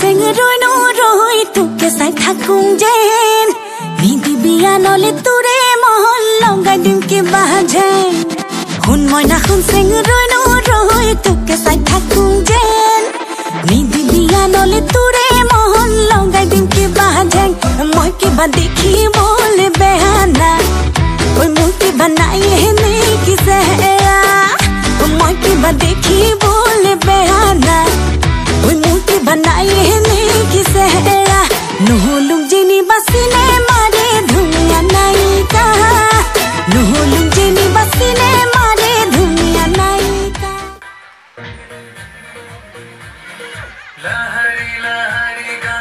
sing roi no roi tuke sai thakung jen nidi biya nole ture mohon longai dim ke baje hun moi na hun sing roi no roi tuke sai thakung jen nidi biya nole ture mohon longai dim ke baje moi ke ba dekhi mol behana oi moi ke banai hai nahi kise hai moi ke ba dekhi bol behana बनाई है नहीं किसे एड़ा नुहुलुम जिनी बसने मारे धुनिया नहीं का। नुहुलुम जिनी बसने मारे धुनिया नहीं का। लहरी लहरी का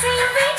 see me.